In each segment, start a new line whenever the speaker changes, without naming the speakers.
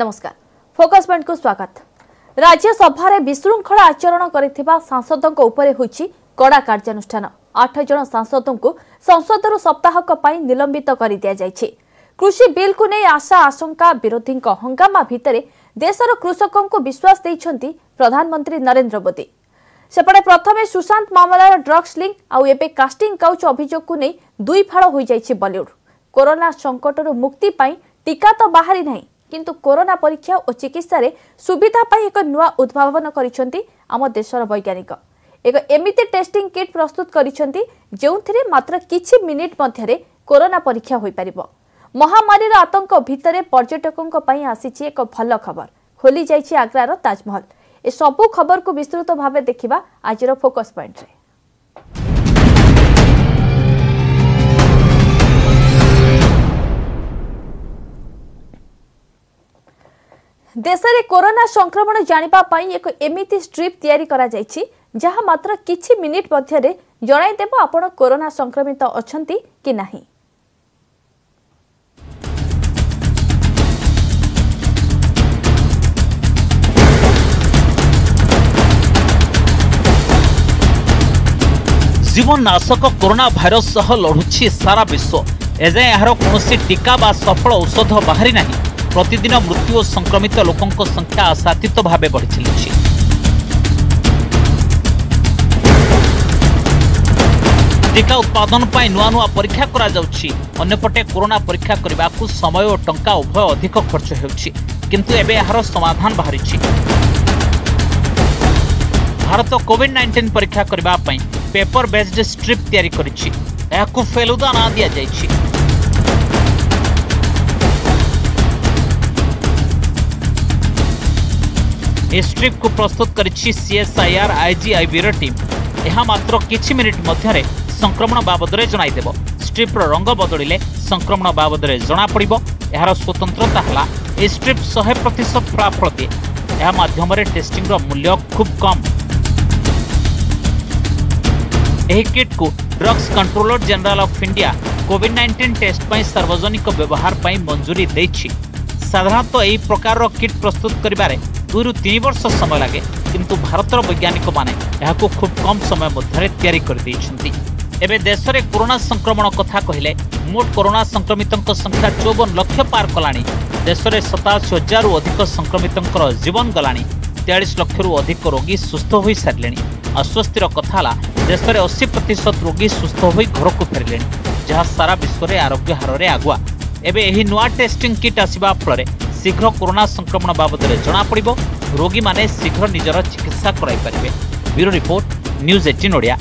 ନମସ୍କାର ଫୋକସ୍ ପଏଣ୍ଟକୁ ସ୍ୱାଗତ ରାଜ୍ୟସଭାରେ ବିଶୃଙ୍ଖଳ ଆଚରଣ କରିଥିବା ସାଂସଦଙ୍କ ଉପରେ ହୋଇଛି କଡ଼ା କାର୍ଯ୍ୟାନୁଷ୍ଠାନ ଆଠ ଜଣ ସାଂସଦଙ୍କୁ ସଂସଦରୁ ସପ୍ତାହକ ପାଇଁ ନିଲମ୍ବିତ କରିଦିଆଯାଇଛି କୃଷି ବିଲ୍କୁ ନେଇ ଆଶା ଆଶଙ୍କା ବିରୋଧୀଙ୍କ ହଙ୍ଗାମା ଭିତରେ ଦେଶର କୃଷକଙ୍କୁ ବିଶ୍ୱାସ ଦେଇଛନ୍ତି ପ୍ରଧାନମନ୍ତ୍ରୀ ନରେନ୍ଦ୍ର ମୋଦି ସେପଟେ ପ୍ରଥମେ ସୁଶାନ୍ତ ମାମଲାର ଡ୍ରଗ୍ସ ଲିଙ୍କ୍ ଆଉ ଏବେ କାଷ୍ଟିଂ କାଉଚ୍ ଅଭିଯୋଗକୁ ନେଇ ଦୁଇ ଫାଳ ହୋଇଯାଇଛି ବଲିଉଡ୍ କରୋନା ସଙ୍କଟରୁ ମୁକ୍ତି ପାଇଁ ଟିକା ତ ବାହାରି ନାହିଁ କିନ୍ତୁ କରୋନା ପରୀକ୍ଷା ଓ ଚିକିତ୍ସାରେ ସୁବିଧା ପାଇଁ ଏକ ନୂଆ ଉଦ୍ଭାବନ କରିଛନ୍ତି ଆମ ଦେଶର ବୈଜ୍ଞାନିକ ଏକ ଏମିତି ଟେଷ୍ଟିଂ କିଟ୍ ପ୍ରସ୍ତୁତ କରିଛନ୍ତି ଯେଉଁଥିରେ ମାତ୍ର କିଛି ମିନିଟ୍ ମଧ୍ୟରେ କରୋନା ପରୀକ୍ଷା ହୋଇପାରିବ ମହାମାରୀର ଆତଙ୍କ ଭିତରେ ପର୍ଯ୍ୟଟକଙ୍କ ପାଇଁ ଆସିଛି ଏକ ଭଲ ଖବର ଖୋଲି ଯାଇଛି ଆଗ୍ରାର ତାଜମହଲ ଏସବୁ ଖବରକୁ ବିସ୍ତୃତ ଭାବେ ଦେଖିବା ଆଜିର ଫୋକସ୍ ପଏଣ୍ଟରେ দেশের করোনা সংক্রমণ জাঁয়া এক এমিতি স্ট্রিপ তৈরি করা যাই যা মাত্র কিছু মিনিট মধ্যে জনাই দেব আপনার করোনা সংক্রমিত অনেক কি
জীবন নাশক করোনা ভাইরস সহ লড়ুছি সারা বিশ্ব এযায় এর কোণী টিকা বা সফল ঔষধ বাহারি না ପ୍ରତିଦିନ ମୃତ୍ୟୁ ଓ ସଂକ୍ରମିତ ଲୋକଙ୍କ ସଂଖ୍ୟା ଆଶାତୀତ ଭାବେ ବଢ଼ି ଚାଲିଛି ଟିକା ଉତ୍ପାଦନ ପାଇଁ ନୂଆ ନୂଆ ପରୀକ୍ଷା କରାଯାଉଛି ଅନ୍ୟପଟେ କରୋନା ପରୀକ୍ଷା କରିବାକୁ ସମୟ ଓ ଟଙ୍କା ଉଭୟ ଅଧିକ ଖର୍ଚ୍ଚ ହେଉଛି କିନ୍ତୁ ଏବେ ଏହାର ସମାଧାନ ବାହାରିଛି ଭାରତ କୋଭିଡ୍ ନାଇଣ୍ଟିନ୍ ପରୀକ୍ଷା କରିବା ପାଇଁ ପେପର ବେସ୍ଡ ଷ୍ଟ୍ରିପ୍ ତିଆରି କରିଛି ଏହାକୁ ଫେଲୁଦା ନାଁ ଦିଆଯାଇଛି ଏ ଷ୍ଟ୍ରିପ୍କୁ ପ୍ରସ୍ତୁତ କରିଛି ସିଏସ୍ଆଇଆର୍ ଆଇଜିଆଇବିର ଟିମ୍ ଏହା ମାତ୍ର କିଛି ମିନିଟ୍ ମଧ୍ୟରେ ସଂକ୍ରମଣ ବାବଦରେ ଜଣାଇଦେବ ଷ୍ଟ୍ରିପ୍ର ରଙ୍ଗ ବଦଳିଲେ ସଂକ୍ରମଣ ବାବଦରେ ଜଣାପଡ଼ିବ ଏହାର ସ୍ୱତନ୍ତ୍ରତା ହେଲା ଏ ଷ୍ଟ୍ରିପ୍ ଶହେ ପ୍ରତିଶତ ଫଳାଫଳ ଦିଏ ଏହା ମାଧ୍ୟମରେ ଟେଷ୍ଟିଂର ମୂଲ୍ୟ ଖୁବ୍ କମ୍ ଏହି କିଟ୍କୁ drugs controller general of India COVID nineteen test ପାଇଁ ସାର୍ବଜନିକ ବ୍ୟବହାର ପାଇଁ ମଞ୍ଜୁରୀ ଦେଇଛି ସାଧାରଣତଃ ଏହି ପ୍ରକାରର କିଟ୍ ପ୍ରସ୍ତୁତ କରିବାରେ দুইরু তিন বর্ষ সময় লাগে কিন্তু ভারতর বৈজ্ঞানিক মানে এখন খুব কম সময় মধ্যে তৈরি করে দিয়েছেন এবে দেশে করোনা সংক্রমণ কথা কহিলে মোট করোনা সংক্রমিত সংখ্যা চৌবন লক্ষ পার কলা দেশের সতাশি হাজার অধিক সংক্রমিত জীবন গলা তেয়াশ লক্ষর অধিক রোগী সুস্থ হয়ে সারে আশ্বস্তির কথা হল দেশের অশী প্রতিশত রোগী সুস্থ হয়ে ঘরক ফেরলে যা সারা বিশ্বরে আরোগ্য হারে আগুয়া এবে এই নূয়া টেস্টিং কিট আসবা ফলে ଶୀଘ୍ର କରୋନା ସଂକ୍ରମଣ ବାବଦରେ ଜଣାପଡ଼ିବ ରୋଗୀମାନେ ଶୀଘ୍ର ନିଜର ଚିକିତ୍ସା କରାଇପାରିବେ bureau report news eighteen Odia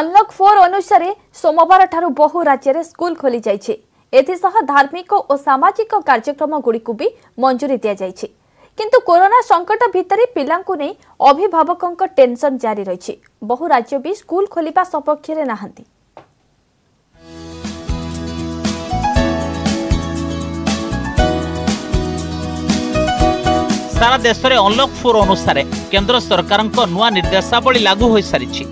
unlock four অনুসারে সোমবার ঠার বহু রাজ্যের স্কুল খোলি যাই এসহ ধার্মিক ও সামাজিক কার্যক্রমগুড়ি মঞ্জুরি দিয়া যাই কিন্তু করোনা সংকট ভিতরে পিলাঙ্কু নেই অভিভাবকঙ্ক টেনশন জারি রয়েছে বহু রাজ্য বি স্কুল খোলিবা সপক্ষে নাহান্তি
ସାରା ଦେଶରେ ଅନଲକ୍ ଫୋର୍ ଅନୁସାରେ କେନ୍ଦ୍ର ସରକାରଙ୍କ ନୂଆ ନିର୍ଦ୍ଦେଶାବଳୀ ଲାଗୁ ହୋଇସାରିଛି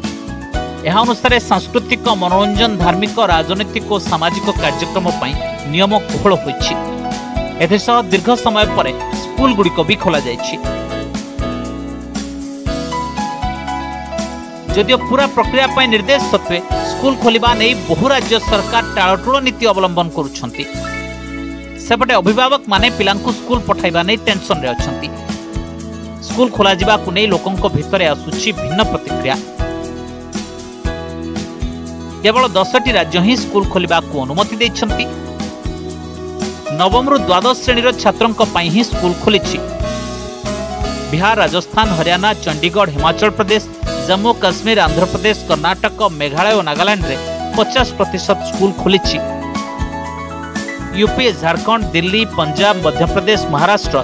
ଏହା ଅନୁସାରେ ସାଂସ୍କୃତିକ ମନୋରଞ୍ଜନ ଧାର୍ମିକ ରାଜନୈତିକ ଓ ସାମାଜିକ କାର୍ଯ୍ୟକ୍ରମ ପାଇଁ ନିୟମ କୋହଳ ହୋଇଛି ଏଥିସହ ଦୀର୍ଘ ସମୟ ପରେ ସ୍କୁଲଗୁଡ଼ିକ ବି ଖୋଲାଯାଇଛି যদিও পুরা প্রক্রিয়া নির্দেশ সত্ত্বে স্কুল খোলা নেই বহু রাজ্য সরকার টাড়টুড় নীতি অবলম্বন করছেন सेपटे अभिभावक माने पिलांकु स्कूल पठाइबा नै टेंशन रे अछंती स्कूल खोला जिबा कु नै लोकन को भितरे आसुची भिन्न प्रतिक्रिया केवल 10 टी राज्य ही स्कूल खोलिबा कु अनुमति दैछंती नवम रु द्वादश श्रेणी रो छात्रन को पई ही स्कूल खोलिछि बिहार राजस्थान हरियाणा चंडीगढ़ हिमाचल प्रदेश जम्मू कश्मीर आंध्र प्रदेश कर्नाटक मेघालय और नागालैंड में पचास प्रतिशत स्कूल खुली यूपी झारखंड दिल्ली पंजाब मध्यप्रदेश महाराष्ट्र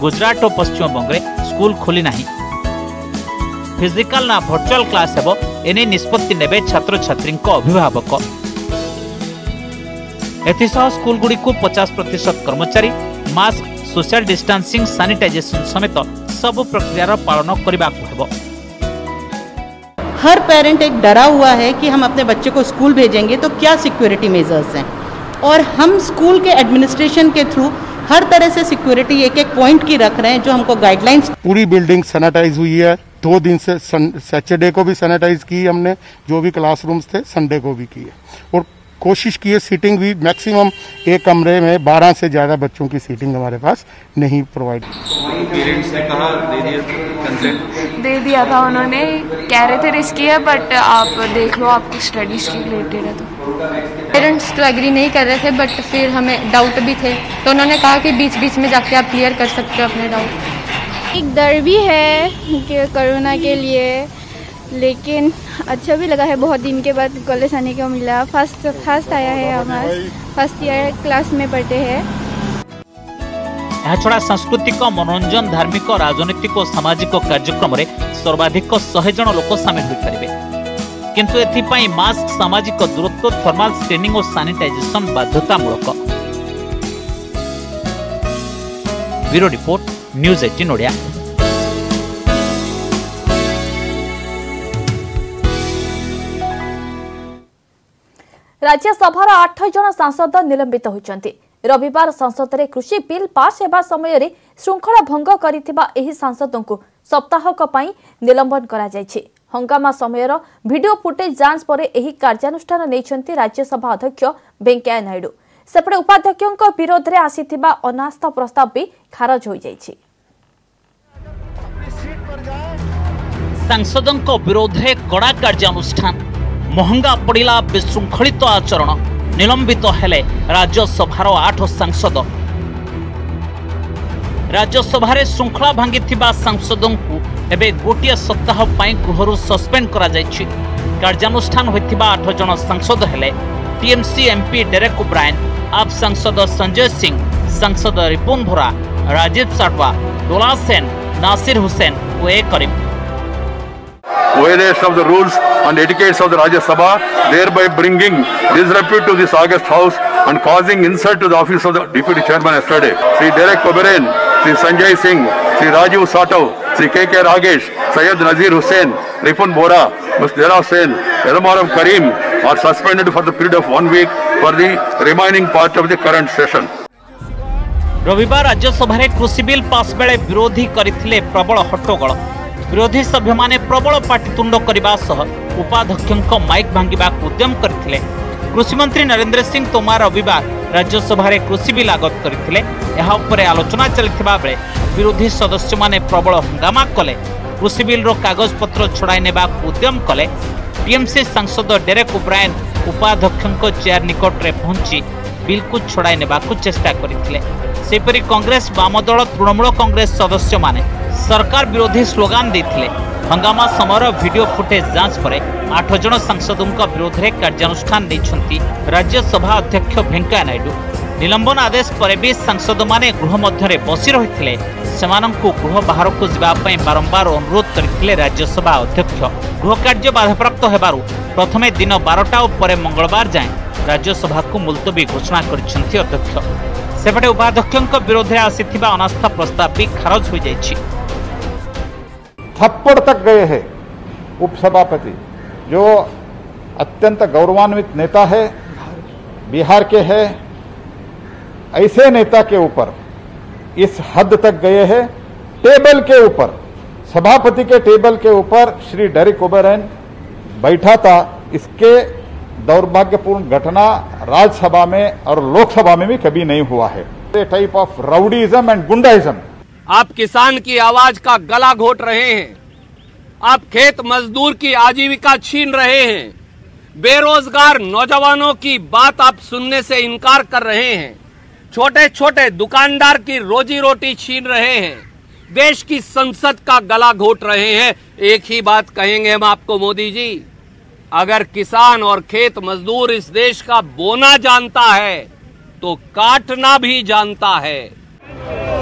गुजरात और पश्चिमबंगे स्कूल खोली ना फिजिकाल ना भर्चुआल क्लास होने निष्पत्ति ने छात्र छात्री अभिभावक एसह स्कूल गुड़ी पचास प्रतिशत कर्मचारी मास्क सोशल डिस्टेंसिंग सानिटाइजेशन समेत सब प्रक्रिया पालन करने को
हर पेरेंट एक डरा हुआ है कि हम अपने बच्चे को स्कूल भेजेंगे तो क्या सिक्योरिटी मेजर्स हैं और हम स्कूल के एडमिनिस्ट्रेशन के थ्रू हर तरह से सिक्योरिटी एक एक पॉइंट की रख रहे हैं जो हमको गाइडलाइंस
पूरी बिल्डिंग सैनिटाइज हुई है दो दिन से सैटरडे को भी सैनिटाइज की हमने जो भी क्लासरूम्स थे संडे को भी किए और कोशिश की है सीटिंग भी मैक्सिमम एक कमरे में बारह से ज़्यादा बच्चों की सीटिंग हमारे पास नहीं प्रोवाइड
ने कहा दे दिया
था उन्होंने कह रहे थे रिस्की है बट आप देख लो आपकी स्टडीज़ के रिलेटेड है तो
पेरेंट्स तो एग्री नहीं कर रहे थे बट फिर हमें डाउट भी थे तो उन्होंने कहा कि बीच बीच में जाके आप क्लियर कर सकते हो अपने डाउट
एक डर भी है कोरोना के लिए लेकिन अच्छा भी लगा है बहुत दिन के बाद कॉलेज आने का मिला फर्स्ट फर्स्ट आया है हमारा फर्स्ट ईयर क्लास में पढ़ते हैं
यह छड़ा सांस्कृतिक मनोरंजन धार्मिक राजनैतिक और सामाजिक कार्यक्रम सर्वाधिक शहे जन लोक सामिल हो पारे किंतु मास्क सामाजिक दूरत थर्माल स्क्रीनिंग और सानिटाइजेसन बाध्यतामूलक
ରାଜ୍ୟସଭାର ଆଠ ଜଣ ସାଂସଦ ନିଲମ୍ବିତ ହୋଇଛନ୍ତି ରବିବାର ସଂସଦରେ କୃଷି ବିଲ୍ ପାସ୍ ହେବା ସମୟରେ ଶୃଙ୍ଖଳା ଭଙ୍ଗ କରିଥିବା ଏହି ସାଂସଦଙ୍କୁ ସପ୍ତାହକ ପାଇଁ ନିଲମ୍ବନ କରାଯାଇଛି ହଙ୍ଗାମା ସମୟର ଭିଡ଼ିଓ ଫୁଟେଜ୍ ଯାଞ୍ଚ ପରେ ଏହି କାର୍ଯ୍ୟାନୁଷ୍ଠାନ ନେଇଛନ୍ତି ରାଜ୍ୟସଭା ଅଧ୍ୟକ୍ଷ ଭେଙ୍କୟା ନାଇଡୁ ସେପଟେ ଉପାଧ୍ୟକ୍ଷଙ୍କ ବିରୋଧରେ ଆସିଥିବା ଅନାସ୍ଥା ପ୍ରସ୍ତାବ ବି ଖାରଜ ହୋଇଯାଇଛି
ସାଂସଦଙ୍କ ବିରୋଧରେ କଡ଼ା କାର୍ଯ୍ୟାନୁଷ୍ଠାନ ମହଙ୍ଗା ପଡ଼ିଲା ବିଶୃଙ୍ଖଳିତ ଆଚରଣ ନିଲମ୍ବିତ ହେଲେ ରାଜ୍ୟସଭାର ଆଠ ସାଂସଦ ରାଜ୍ୟସଭାରେ ଶୃଙ୍ଖଳା ଭାଙ୍ଗିଥିବା ସାଂସଦଙ୍କୁ ଏବେ ଗୋଟିଏ ସପ୍ତାହ ପାଇଁ ଗୃହରୁ ସସ୍ପେଣ୍ଡ କରାଯାଇଛି କାର୍ଯ୍ୟାନୁଷ୍ଠାନ ହୋଇଥିବା ଆଠ ଜଣ ସାଂସଦ ହେଲେ TMC MP Derek O'Brien AAP ସାଂସଦ ସଞ୍ଜୟ ସିଂ ସାଂସଦ ରିପୁନ୍ ଭୋରା ରାଜୀବ ସାଟୱା ଡୋଲା ସେନ୍ ନାସିର ହୁସେନ ଓ ଏ Kareem
violation of the rules and etiquettes of the Rajya Sabha, thereby bringing disrepute to this august house and causing insult to the office of the deputy chairman yesterday. Sri Derek Kobarin, Sri Sanjay Singh, Sri Rajiv Satav, Sri K.K. Ragesh, Syed Nazir Hussain, Ripun Bora, Musdera Sen, Elmaram Karim are suspended for the period of one week for the remaining part of the current session.
ରବିବାର ରାଜ୍ୟସଭାରେ କୃଷି bill pass ବେଳେ ବିରୋଧୀ କରିଥିଲେ ପ୍ରବଳ ହଟ୍ଟଗୋଳ ବିରୋଧୀ ସଭ୍ୟମାନେ ପ୍ରବଳ ପାଟିତୁଣ୍ଡ କରିବା ସହ ଉପାଧ୍ୟକ୍ଷଙ୍କ ମାଇକ୍ ଭାଙ୍ଗିବା ଉଦ୍ୟମ କରିଥିଲେ କୃଷିମନ୍ତ୍ରୀ ନରେନ୍ଦ୍ର ସିଂ ତୋମାର ରବିବାର ରାଜ୍ୟସଭାରେ କୃଷି ବିଲ୍ ଆଗତ କରିଥିଲେ ଏହା ଉପରେ ଆଲୋଚନା ଚାଲିଥିବା ବେଳେ ବିରୋଧୀ ସଦସ୍ୟମାନେ ପ୍ରବଳ ହଙ୍ଗାମା କଲେ କୃଷି ବିଲ୍ର କାଗଜପତ୍ର ଛଡ଼ାଇ ନେବାକୁ ଉଦ୍ୟମ କଲେ ଟିଏମ୍ସି ସାଂସଦ ଡେରେକ୍ ଓବ୍ରାଏନ୍ ଉପାଧ୍ୟକ୍ଷଙ୍କ ଚେୟାର ନିକଟରେ ପହଞ୍ଚି ବିଲ୍କୁ ଛଡ଼ାଇ ନେବାକୁ ଚେଷ୍ଟା କରିଥିଲେ ସେହିପରି କଂଗ୍ରେସ ବାମ ଦଳ ତୃଣମୂଳ କଂଗ୍ରେସ ସଦସ୍ୟମାନେ সরকার বিরোধী স্লোগান দিয়ে হঙ্গামা সময়ের ভিডিও ফুটেজ যাঞ্চ পরে আঠ জন সাংসদঙ্ বিরোধে কার্যানুষ্ঠান নিয়েছেন রাজ্যসভা অধ্যক্ষ ভেঙ্কাইয়া নাইডু নিলম্বন আদেশ পরে বি সাংসদ মানে গৃহ মধ্যে বসি রয়েছে সে গৃহ বাহারক যা বারম্বার অনুরোধ করে রাজ্যসভা অধ্যক্ষ গৃহকার্য বাধাপ্রাপ্ত হবার প্রথমে দিন বারোটা ও পরে মঙ্গলবার যায় রাজ্যসভাকে মুলতবি ঘোষণা করেছেন অধ্যক্ষ সেপটে উপাধ্যক্ষ বিরোধে আসিথিবা অনাস্থা প্রস্তাব বি খারজ হয়ে যাই
थप्पड़ तक गए हैं उपसभापति जो अत्यंत गौरवान्वित नेता है बिहार के है ऐसे नेता के ऊपर इस हद तक गए हैं टेबल के ऊपर सभापति के टेबल के ऊपर श्री डेरिक ओबेरन बैठा था इसके दौर्भाग्यपूर्ण घटना राज्यसभा में और लोकसभा में भी कभी नहीं हुआ है type of rowdyism and goondaism
आप किसान की आवाज का गला घोट रहे हैं आप खेत मजदूर की आजीविका छीन रहे हैं बेरोजगार नौजवानों की बात आप सुनने से इनकार कर रहे हैं छोटे छोटे दुकानदार की रोजी रोटी छीन रहे हैं देश की संसद का गला घोट रहे हैं एक ही बात कहेंगे हम आपको मोदी जी अगर किसान और खेत मजदूर इस देश का बोना जानता है तो काटना भी जानता है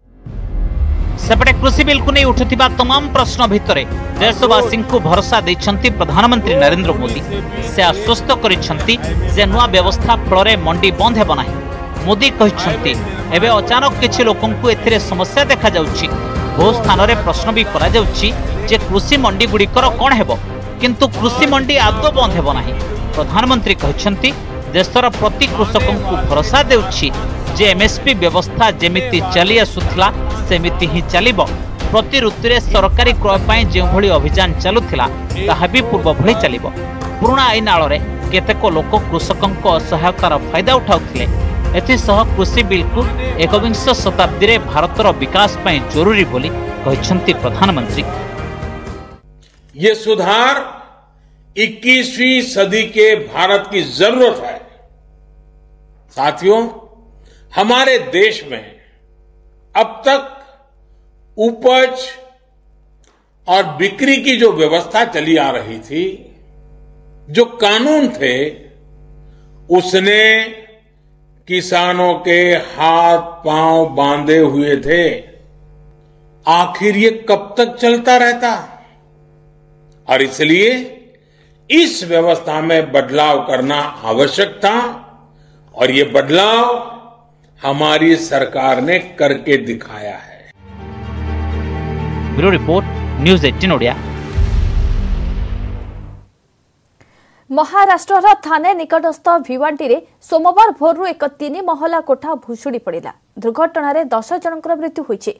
ସେପଟେ କୃଷି ବିଲ୍କୁ ନେଇ ଉଠୁଥିବା ତମାମ ପ୍ରଶ୍ନ ଭିତରେ ଦେଶବାସୀଙ୍କୁ ଭରସା ଦେଇଛନ୍ତି ପ୍ରଧାନମନ୍ତ୍ରୀ ନରେନ୍ଦ୍ର ମୋଦି ସେ ଆଶ୍ୱସ୍ତ କରିଛନ୍ତି ଯେ ନୂଆ ବ୍ୟବସ୍ଥା ଫଳରେ ମଣ୍ଡି ବନ୍ଦ ହେବ ନାହିଁ ମୋଦି କହିଛନ୍ତି ଏବେ ଅଚାନକ କିଛି ଲୋକଙ୍କୁ ଏଥିରେ ସମସ୍ୟା ଦେଖାଯାଉଛି ବହୁ ସ୍ଥାନରେ ପ୍ରଶ୍ନ ବି କରାଯାଉଛି ଯେ କୃଷି ମଣ୍ଡିଗୁଡ଼ିକର କ'ଣ ହେବ କିନ୍ତୁ କୃଷି ମଣ୍ଡି ଆଦୌ ବନ୍ଦ ହେବ ନାହିଁ ପ୍ରଧାନମନ୍ତ୍ରୀ କହିଛନ୍ତି ଦେଶର ପ୍ରତି କୃଷକଙ୍କୁ ଭରସା ଦେଉଛି ଯେ ଏମ୍ଏସ୍ପି ବ୍ୟବସ୍ଥା ଯେମିତି ଚାଲି ଆସୁଥିଲା सेमती ही चल प्रति ऋतु सरकारी क्रयपाई जो भाई अभियान चलुला पूर्व भाई चल पुणा आईन आल में केतेक लोक कृषकों सहायतार फायदा उठाते एस कृषि बिल को एकविंश शताब्दी में भारत विकास जरूरी बोली प्रधानमंत्री
ये सुधार 21वीं सदी के भारत की जरूरत है साथियों हमारे देश में अब तक उपज और बिक्री की जो व्यवस्था चली आ रही थी जो कानून थे उसने किसानों के हाथ पांव बांधे हुए थे आखिर ये कब तक चलता रहता और इसलिए इस व्यवस्था में बदलाव करना आवश्यक था और ये बदलाव हमारी सरकार ने करके दिखाया है
ব্যুরো রিপোর্ট न्यूज एट्टीन
ମହାରାଷ୍ଟ୍ରର ଥାନେ ନିକଟସ୍ଥ ଭିୱାଣ୍ଡିରେ ସୋମବାର ଭୋରରୁ ଏକ ତିନି ମହଲା କୋଠା ଭୁଶୁଡ଼ି ପଡ଼ିଲା ଦୁର୍ଘଟଣାରେ ଦଶ ଜଣଙ୍କର ମୃତ୍ୟୁ ହୋଇଛି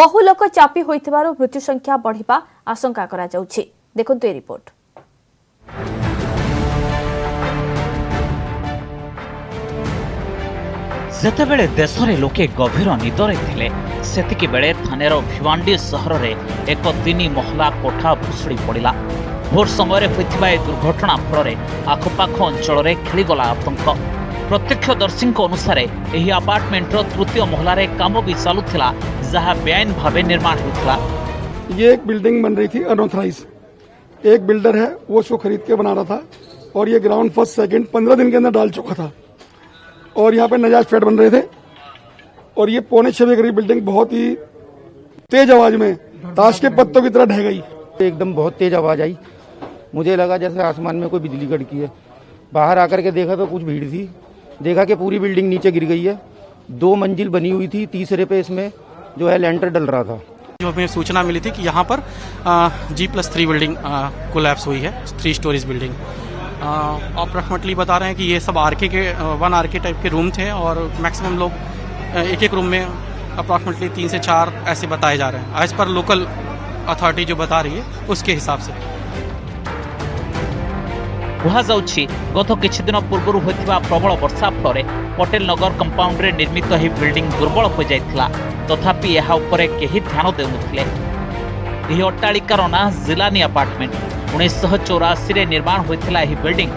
ବହୁ ଲୋକ ଚାପି ହୋଇଥିବାରୁ ମୃତ୍ୟୁ ସଂଖ୍ୟା ବଢ଼ିବା ଆଶଙ୍କା କରାଯାଉଛି ଦେଖନ୍ତୁ ଏ ରିପୋର୍ଟ
जेतेबेले देशरे लोके गभीर निदरे थिले सेतिके बेले थानेरो भिवांडी सहररे एको तिनी महला कोठा भुसडी पडिला भोर समय रे फितिबाय दुर्घटना फररे आखपाख अंचल रे आतंक प्रत्यक्ष अनुसार यह आपार्टमेंट तृतीय महलार कम भी चलुला जहाँ बेआईन भाव निर्माण होता
ये एक बिल्डिंग बन रही थी अनऑथराइज एक बिल्डर है वो उसको खरीद के बना रहा था और ये ग्राउंड फर्स्ट सेकंड पंद्रह दिन के अंदर डाल चुका था और यहाँ पे नजायज फ्लैट बन रहे थे और ये पौने छह बजे करीब बिल्डिंग बहुत ही तेज आवाज में ताश के पत्तों की तरह ढह गई
एकदम बहुत तेज आवाज आई मुझे लगा जैसे आसमान में कोई बिजली कड़की है बाहर आकर के देखा तो कुछ भीड़ थी देखा कि पूरी बिल्डिंग नीचे गिर गई है दो मंजिल बनी हुई थी तीसरे पे इसमें जो है लेंटर डल रहा था
जो हमें सूचना मिली थी कि यहाँ पर G plus three building collapse हुई है थ्री स्टोरीज बिल्डिंग अप्रोक्सीमेटली बता रहे हैं कि ये सब R K one R K type के रूम थे और मैक्सिमम लोग एक एक रूम में अप्रोक्सीमेटली तीन से चार ऐसे बताए जा रहे हैं एज पर लोकल अथॉरिटी जो बता रही है उसके हिसाब से
कहुच्छ गत किदिन पूर्व हो प्रबल वर्षा फल पटेल नगर कंपाउंड में निर्मित ही बिल्डिंग दुर्बल हो जाता तथापि यह ध्यान देन देखते ना जिलानी आपार्टमेंट ଉଣେଇଶହ ଚଉରାଅଶୀରେ ନିର୍ମାଣ ହୋଇଥିଲା ଏହି ବିଲ୍ଡିଂ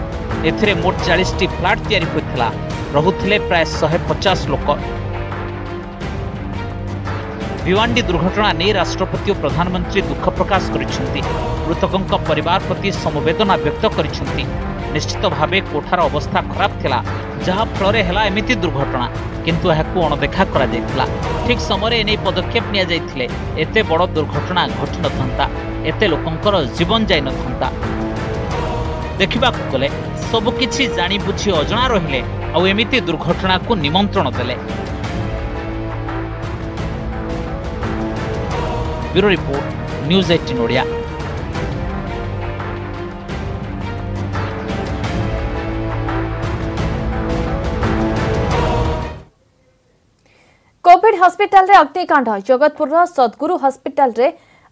ଏଥିରେ ମୋଟ ଚାଳିଶଟି ଫ୍ଲାଟ ତିଆରି ହୋଇଥିଲା ରହୁଥିଲେ ପ୍ରାୟ ଶହେ ପଚାଶ ଲୋକ ଭିୱାଣ୍ଡି ଦୁର୍ଘଟଣା ନେଇ ରାଷ୍ଟ୍ରପତି ଓ ପ୍ରଧାନମନ୍ତ୍ରୀ ଦୁଃଖ ପ୍ରକାଶ କରିଛନ୍ତି ମୃତକଙ୍କ ପରିବାର ପ୍ରତି ସମବେଦନା ବ୍ୟକ୍ତ କରିଛନ୍ତି ନିଶ୍ଚିତ ଭାବେ କୋଠାର ଅବସ୍ଥା ଖରାପ ଥିଲା ଯାହାଫଳରେ ହେଲା ଏମିତି ଦୁର୍ଘଟଣା କିନ୍ତୁ ଏହାକୁ ଅଣଦେଖା କରାଯାଇଥିଲା ଠିକ୍ ସମୟରେ ଏନେଇ ପଦକ୍ଷେପ ନିଆଯାଇଥିଲେ ଏତେ ବଡ଼ ଦୁର୍ଘଟଣା ଘଟିନଥାନ୍ତା ଏତେ ଲୋକଙ୍କର ଜୀବନ ଯାଇନଥାନ୍ତା ଦେଖିବାକୁ ଗଲେ ସବୁକିଛି ଜାଣିବୁଝି ଅଜଣା ରହିଲେ ଆଉ ଏମିତି ଦୁର୍ଘଟଣାକୁ ନିମନ୍ତ୍ରଣ ଦେଲେ bureau report news eighteen Odia
COVID ହସ୍ପିଟାଲରେ ଅଗ୍ନିକାଣ୍ଡ ଜଗତପୁରର ସଦ୍ଗୁରୁ ହସ୍ପିଟାଲରେ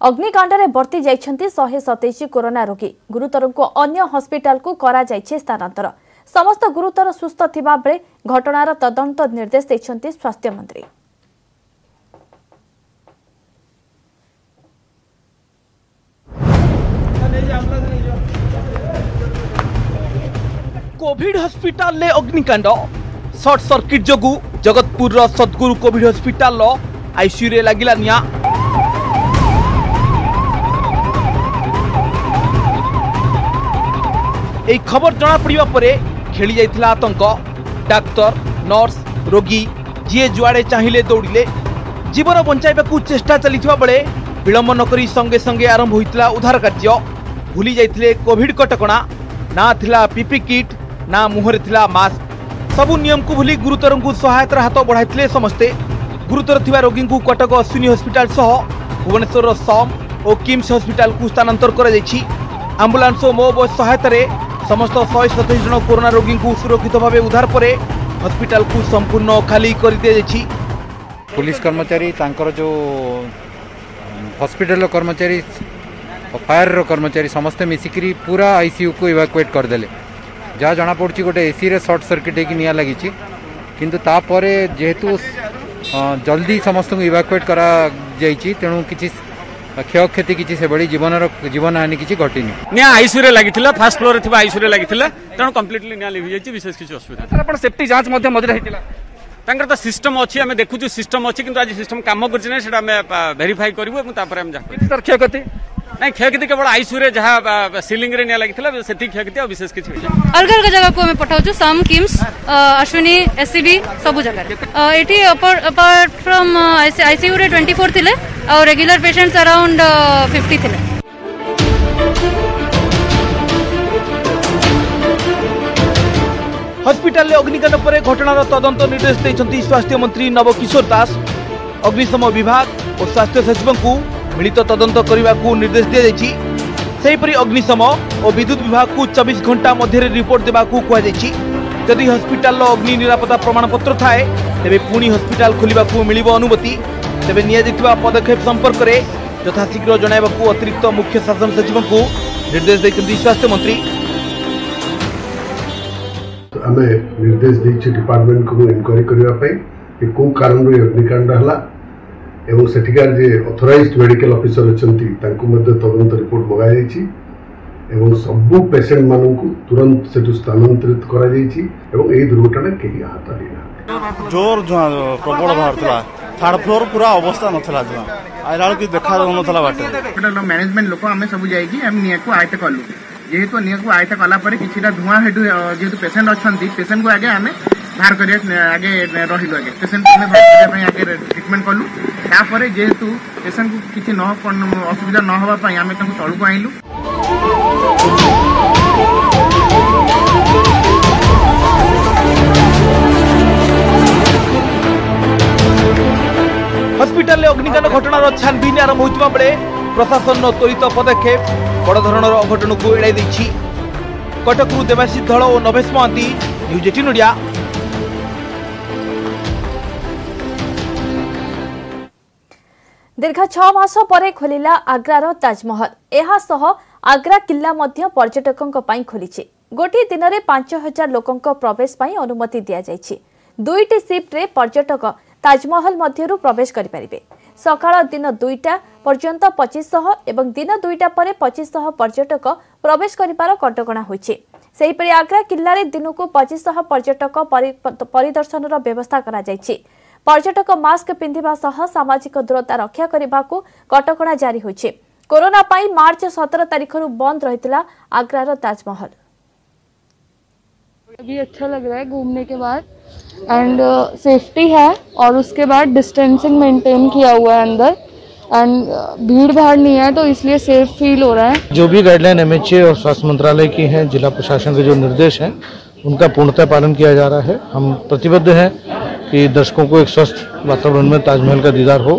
ଅଗ୍ନିକାଣ୍ଡରେ ବର୍ତ୍ତି ଯାଇଛନ୍ତି ଶହେ ସତେଇଶ କରୋନା ରୋଗୀ ଗୁରୁତରଙ୍କୁ ଅନ୍ୟ ହସ୍ପିଟାଲକୁ କରାଯାଇଛି ସ୍ଥାନାନ୍ତର ସମସ୍ତ ଗୁରୁତର ସୁସ୍ଥ ଥିବାବେଳେ ଘଟଣାର ତଦନ୍ତ ନିର୍ଦ୍ଦେଶ ଦେଇଛନ୍ତି ସ୍ୱାସ୍ଥ୍ୟମନ୍ତ୍ରୀ
କୋଭିଡ୍ ହସ୍ପିଟାଲରେ ଅଗ୍ନିକାଣ୍ଡ ସର୍ଟ ସର୍କିଟ୍ ଯୋଗୁଁ ଜଗତପୁରର ସଦ୍ଗୁରୁ କୋଭିଡ୍ ହସ୍ପିଟାଲର ଆଇସିୟୁରେ ଲାଗିଲା ନିଆଁ ଏହି ଖବର ଜଣାପଡ଼ିବା ପରେ ଖେଳି ଯାଇଥିଲା ଆତଙ୍କ ଡାକ୍ତର ନର୍ସ ରୋଗୀ ଯିଏ ଯୁଆଡ଼େ ଚାହିଁଲେ ଦୌଡ଼ିଲେ ଜୀବନ ବଞ୍ଚାଇବାକୁ ଚେଷ୍ଟା ଚାଲିଥିବା ବେଳେ ବିଳମ୍ବ ନକରି ସଙ୍ଗେ ସଙ୍ଗେ ଆରମ୍ଭ ହୋଇଥିଲା ଉଦ୍ଧାର କାର୍ଯ୍ୟ ଭୁଲି ଯାଇଥିଲେ କୋଭିଡ୍ କଟକଣା ନା ଥିଲା ପିପି କିଟ୍ ନା ମୁହଁରେ ଥିଲା ମାସ୍କ नियम को भुली गुतरको को र हात बढाइते समस्ते गुरुतर रोगी को कटक भुवनेश्वर अश्विन हस्पिटा भुवनेसर सममस हस्पिटा स्थानान्तरे आम्बुलान्स मो बस सहायतले समस्त शे सतैस जन कोरोना रोगी को सुरक्षित भावे उद्धार पर हस्पिटा सम्पूर्ण खालि गरिदिन्छ
पुलिस कर्मचारी त हस्पिटा कर्मचारी फायर र कर्मचारी समस्तै मिसिक पूरा आइसियुको एउटा वेट गरिदेले जहाँ जमापड़ गोटे एसी रे सर्ट सर्किट होया लगी कि जेहेतु जल्दी समस्त को इवाकुएट कर तेणु किसी क्षय क्षति किसी जीवन जीवन हानि
किसी घटी निया आईसीयू लगी
फास्ट फ्लोर थी आईसीयू लगी कम्प्लीटली
लिवि जाइए विशेष किसी असुविधा सेफ्टी जांच मजदूर तो सिस्टम अच्छी आम देखु सिस्टम अच्छी आज सिस्टम कम करें भेरीफाई करूँ सर
क्षय क्षति
ना क्षयति केवल आईसीयू रे जहां सीलिंग रे निया लागिला सेति क्षयति आ विशेष
किछ अलग अलग जगह को हमें सम किम्स अश्विनी एससीबी सब जगह एटी अपार्ट फ्रॉम आईसीयू रे 24 थिले और रेगुलर अराउंड 50 थिले हॉस्पिटल
अग्निकांड पर घटनार तदंत निर्देश स्वास्थ्य मंत्री नव दास अग्निशम विभाग और स्वास्थ्य सचिव को मिलित तदंत करने को निर्देश दी जापर अग्निशम और विद्युत विभाग को चबीस घंटा मध्य रिपोर्ट देवा कहु जदि हस्पिटाल अग्नि निरापत्ता प्रमाणपत्र थाए तेज पुणी हस्पिटाल खोल अनुमति तेज नि पदक्षेप संपर्क में यथाशीघ्र जन अतिरिक्त मुख्य शासन सचिव को
निर्देश देते स्वास्थ्य मंत्री निर्देश डिपार्टमेंट को इनक्वारी करने कौ कारण अग्निकाण्ड है এবং সেটিকার যে অথরাইজড ମେଡିକାଲ ଅଫିସର ଅଛନ୍ତି ତାଙ୍କୁ ମଧ୍ୟ ତଦନ୍ତ ରିପୋର୍ଟ ମଗାଯାଇଛି ଏବଂ ସବୁ ପେସେଣ୍ଟମାନଙ୍କୁ ତୁରନ୍ତ ସେଠୁ ସ୍ଥାନାନ୍ତରିତ କରାଯାଇଛି ଏବଂ ଏହି ଦୁର୍ଘଟଣା କେହି ଆହତ ହେଇନାହାନ୍ତି
ଜୋର ଧୂଆଁ ପ୍ରବଳ ବାହାରୁଥିଲା ଥାର୍ଡ ଫ୍ଲୋର ପୁରା ଅବସ୍ଥା ନଥିଲା ଧୂଆଁ ଆଇଲା ବେଳକୁ ଦେଖା ଯାଉନଥିଲା
ବାଟ ମ୍ୟାନେଜମେଣ୍ଟ ଲୋକ ଆମେ ସବୁ ଯାଇକି ଆମେ ନିଆଁକୁ ଆୟତ୍ତ କଲୁ जेहेतु निया को आयता कि धूआ हेटू जेहतु पेसेंट अच्छा पेसेंट को आगे आम बाहर कर आगे रही आगे पेसेंट को आगे ट्रिटमेंट कलु तापर जेहेतु पेसेंट को कि असुविधा न होगापी आम तलू आईलु
हस्पिटा अग्निकाण्ड घटनार छानबीन आरंभ होता बेले ପ୍ରଶାସନର ତ୍ୱରିତ ପଦକ୍ଷେପ ବଡ଼ ଧରଣର ଅଘଟଣକୁ ଏଡ଼ାଇ ଦେଇଛି କଟକରୁ ଦେବାଶିଷ ଧଳ ଓ ନଭେଶ ମହାନ୍ତି ନ୍ୟୁଜ୍ ଏଟିନ୍ ଓଡ଼ିଆ
ଦୀର୍ଘ ଛଅ ମାସ ପରେ ଖୋଲିଲା ଆଗ୍ରାର ତାଜମହଲ ଏହା ସହ ଆଗ୍ରା କିଲ୍ଲା ମଧ୍ୟ ପର୍ଯ୍ୟଟକଙ୍କ ପାଇଁ ଖୋଲିଛି ଗୋଟିଏ ଦିନରେ ପାଞ୍ଚ ହଜାର ଲୋକଙ୍କ ପ୍ରବେଶ ପାଇଁ ଅନୁମତି ଦିଆଯାଇଛି ଦୁଇଟି ସିଫ୍ଟରେ ପର୍ଯ୍ୟଟକ ତାଜମହଲ ମଧ୍ୟରୁ ପ୍ରବେଶ କରିପାରିବେ ସକାଳ ଦିନ ଦୁଇଟା ପର୍ଯ୍ୟନ୍ତ ପଚିଶଶହ ଏବଂ ଦିନ ଦୁଇଟା ପରେ ପଚିଶଶହ ପର୍ଯ୍ୟଟକ ପ୍ରବେଶ କରିବାର କଟକଣା ହୋଇଛି ସେହିପରି ଆଗ୍ରା କିଲ୍ଲାରେ ଦିନକୁ ପଚିଶଶହ ପର୍ଯ୍ୟଟକ ପରିଦର୍ଶନର ବ୍ୟବସ୍ଥା କରାଯାଇଛି ପର୍ଯ୍ୟଟକ ମାସ୍କ ପିନ୍ଧିବା ସହ ସାମାଜିକ ଦୂରତା ରକ୍ଷା କରିବାକୁ କଟକଣା ଜାରି ହୋଇଛି କରୋନା ପାଇଁ ମାର୍ଚ୍ଚ ସତର ତାରିଖରୁ ବନ୍ଦ ରହିଥିଲା ଆଗ୍ରାର ତାଜମହଲ
ଅଚ୍ଛା ଲାଗିଲା ଘୁମନେ କେ ବାଦ एंड सेफ्टी uh, है और उसके बाद डिस्टेंसिंग मेंटेन किया हुआ है अंदर एंड uh, भीड़ भाड़ नहीं है तो इसलिए सेफ फील हो रहा है
जो भी गाइडलाइन एम और स्वास्थ्य मंत्रालय की हैं जिला प्रशासन के जो निर्देश हैं उनका पूर्णतः पालन किया जा रहा है हम प्रतिबद्ध हैं कि दर्शकों को एक स्वस्थ वातावरण में ताजमहल का दीदार हो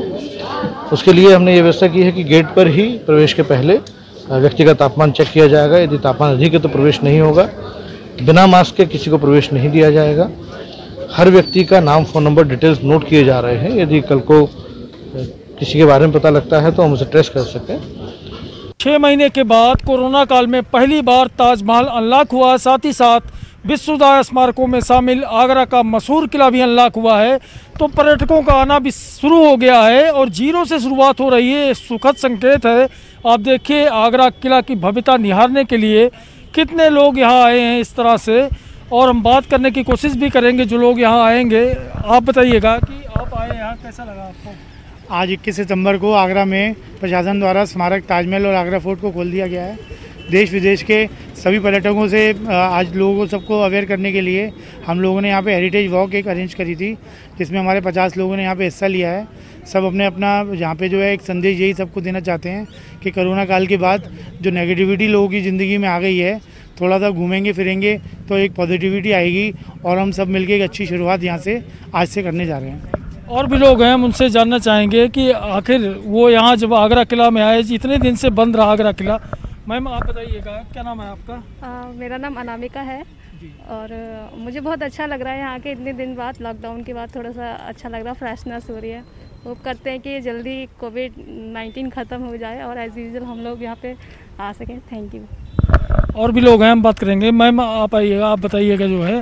उसके लिए हमने ये व्यवस्था की है कि गेट पर ही प्रवेश के पहले व्यक्ति का तापमान चेक किया जाएगा यदि तापमान अधिक है तो प्रवेश नहीं होगा बिना मास्क के किसी को प्रवेश नहीं दिया जाएगा हर व्यक्ति का नाम फ़ोन नंबर डिटेल्स नोट किए जा रहे हैं यदि कल को किसी के बारे में पता लगता है तो हम उसे ट्रेस कर सकें
छः महीने के बाद कोरोना काल में पहली बार ताजमहल अनलॉक हुआ साथ ही साथ विश्वदाय स्मारकों में शामिल आगरा का मशहूर किला भी अनलॉक हुआ है तो पर्यटकों का आना भी शुरू हो गया है और जीरो से शुरुआत हो रही है सुखद संकेत है आप देखिए आगरा किला की भव्यता निहारने के लिए कितने लोग यहाँ आए हैं इस तरह से और हम बात करने की कोशिश भी करेंगे जो लोग यहाँ आएंगे आप बताइएगा कि आप आए यहाँ कैसा लगा आपको
आज इक्कीस सितंबर को आगरा में प्रशासन द्वारा स्मारक ताजमहल और आगरा फोर्ट को खोल दिया गया है
देश विदेश के सभी पर्यटकों से आज लोगों को सबको अवेयर करने के लिए हम लोगों ने यहाँ पे हेरिटेज वॉक एक अरेंज करी थी जिसमें हमारे पचास लोगों ने यहाँ पे हिस्सा लिया है सब अपने अपना यहाँ पे जो है एक संदेश यही सबको देना चाहते हैं कि कोरोना काल के बाद जो नेगेटिविटी लोगों की ज़िंदगी में आ गई है थोड़ा सा घूमेंगे फिरेंगे तो एक पॉजिटिविटी आएगी और हम सब मिलकर एक अच्छी शुरुआत यहाँ से आज से करने जा रहे हैं
और भी लोग हैं हम उनसे जानना चाहेंगे कि आखिर वो यहाँ जब आगरा किला में आए इतने दिन से बंद रहा आगरा किला मैम आप बताइएगा क्या नाम है आपका
आ, मेरा नाम अनामिका है और मुझे बहुत अच्छा लग रहा है यहाँ के इतने दिन बाद लॉकडाउन के बाद थोड़ा सा अच्छा लग रहा है फ्रेशनेस हो रही है होप करते हैं कि जल्दी कोविड 19 ख़त्म हो जाए और एज़ यूजल हम लोग यहाँ पे आ सकें थैंक यू
और भी लोग हैं हम बात करेंगे मैम आप आइएगा आप बताइएगा जो है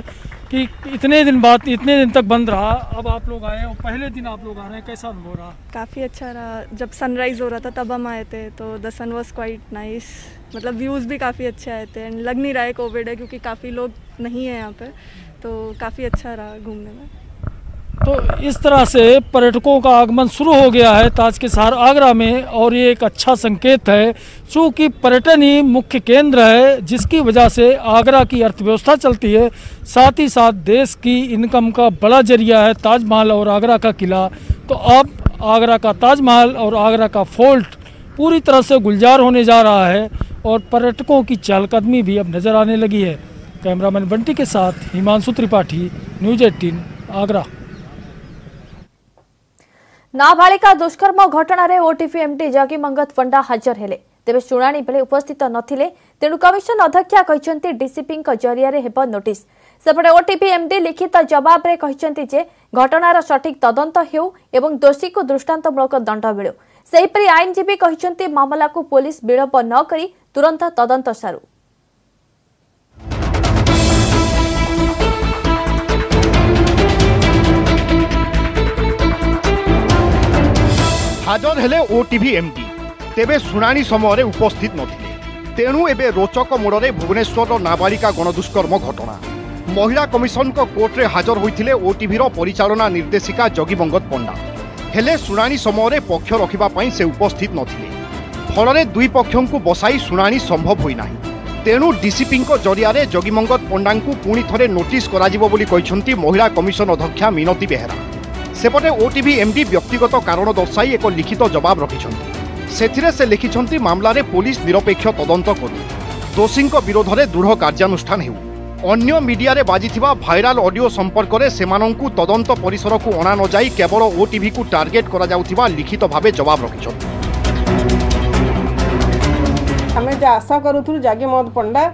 कि इतने दिन बाद इतने दिन तक बंद रहा अब आप लोग आए और पहले दिन आप लोग आ रहे हैं कैसा अनुभव रहा
काफ़ी अच्छा रहा जब सनराइज़ हो रहा था तब हम आए थे तो the sun was quite nice मतलब व्यूज़ भी काफ़ी अच्छे आए थे एंड लग नहीं रहा है कोविड है क्योंकि काफ़ी लोग नहीं है यहाँ पर तो काफ़ी अच्छा रहा घूमने में
तो इस तरह से पर्यटकों का आगमन शुरू हो गया है ताज के सहार आगरा में और ये एक अच्छा संकेत है चूँकि पर्यटन ही मुख्य केंद्र है जिसकी वजह से आगरा की अर्थव्यवस्था चलती है साथ ही साथ देश की इनकम का बड़ा जरिया है ताजमहल और आगरा का किला तो अब आगरा का ताजमहल और आगरा का फोल्ट पूरी तरह से गुलजार होने जा रहा है और पर्यटकों की चालकदमी भी अब नज़र आने लगी है कैमरामैन बंटी के साथ हिमांशु त्रिपाठी न्यूज एटीन आगरा
ନାବାଳିକା ଦୁଷ୍କର୍ମ ଘଟଣାରେ ଓଟିପି ଏମ୍ଡି ଜଗି ମଙ୍ଗତ ପଣ୍ଡା ହାଜର ହେଲେ ତେବେ ଶୁଣାଣି ବେଳେ ଉପସ୍ଥିତ ନଥିଲେ ତେଣୁ କମିଶନ ଅଧ୍ୟକ୍ଷା କହିଛନ୍ତି ଡିସିପିଙ୍କ ଜରିଆରେ ହେବ ନୋଟିସ୍ ସେପଟେ ଓଟିପି ଏମ୍ଡି ଲିଖିତ ଜବାବରେ କହିଛନ୍ତି ଯେ ଘଟଣାର ସଠିକ୍ ତଦନ୍ତ ହେଉ ଏବଂ ଦୋଷୀକୁ ଦୃଷ୍ଟାନ୍ତମୂଳକ ଦଣ୍ଡ ମିଳୁ ସେହିପରି ଆଇନଜୀବୀ କହିଛନ୍ତି ମାମଲାକୁ ପୋଲିସ ବିଳମ୍ବ ନ କରି ତୁରନ୍ତ ତଦନ୍ତ ସାରୁ
ହାଜର ହେଲେ ଓଟିଭି ଏମ୍ଡି ତେବେ ଶୁଣାଣି ସମୟରେ ଉପସ୍ଥିତ ନଥିଲେ ତେଣୁ ଏବେ ରୋଚକ ମୋଡ଼ରେ ଭୁବନେଶ୍ୱରର ନାବାଳିକା ଗଣଦୁଷ୍କର୍ମ ଘଟଣା ମହିଳା କମିଶନଙ୍କ କୋର୍ଟରେ ହାଜର ହୋଇଥିଲେ ଓଟିଭିର ପରିଚାଳନା ନିର୍ଦ୍ଦେଶିକା ଜଗିବଙ୍ଗତ ପଣ୍ଡା ହେଲେ ଶୁଣାଣି ସମୟରେ ପକ୍ଷ ରଖିବା ପାଇଁ ସେ ଉପସ୍ଥିତ ନଥିଲେ ଫଳରେ ଦୁଇ ପକ୍ଷଙ୍କୁ ବସାଇ ଶୁଣାଣି ସମ୍ଭବ ହୋଇନାହିଁ ତେଣୁ ଡିସିପିଙ୍କ ଜରିଆରେ ଜଗିମଙ୍ଗତ ପଣ୍ଡାଙ୍କୁ ପୁଣି ଥରେ ନୋଟିସ୍ କରାଯିବ ବୋଲି କହିଛନ୍ତି ମହିଳା କମିଶନ ଅଧ୍ୟକ୍ଷା ମିନତି ବେହେରା ସେପଟେ ଓଟିଭି ଏମ୍ଡି ବ୍ୟକ୍ତିଗତ କାରଣ ଦର୍ଶାଇ ଏକ ଲିଖିତ ଜବାବ ରଖିଛନ୍ତି ସେଥିରେ ସେ ଲେଖିଛନ୍ତି ମାମଲାରେ ପୋଲିସ ନିରପେକ୍ଷ ତଦନ୍ତ କରୁ ଦୋଷୀଙ୍କ ବିରୋଧରେ ଦୃଢ଼ କାର୍ଯ୍ୟାନୁଷ୍ଠାନ ହେଉ ଅନ୍ୟ ମିଡିଆରେ ବାଜିଥିବା ଭାଇରାଲ ଅଡିଓ ସମ୍ପର୍କରେ ସେମାନଙ୍କୁ ତଦନ୍ତ ପରିସରକୁ ଅଣାନଯାଇ କେବଳ ଓଟିଭିକୁ ଟାର୍ଗେଟ୍ କରାଯାଉଥିବା ଲିଖିତ ଭାବେ ଜବାବ ରଖିଛନ୍ତି
ଆମେ ଆଶା କରୁଥିଲୁ ଜାଗି ମହମ୍ମଦ ପଣ୍ଡା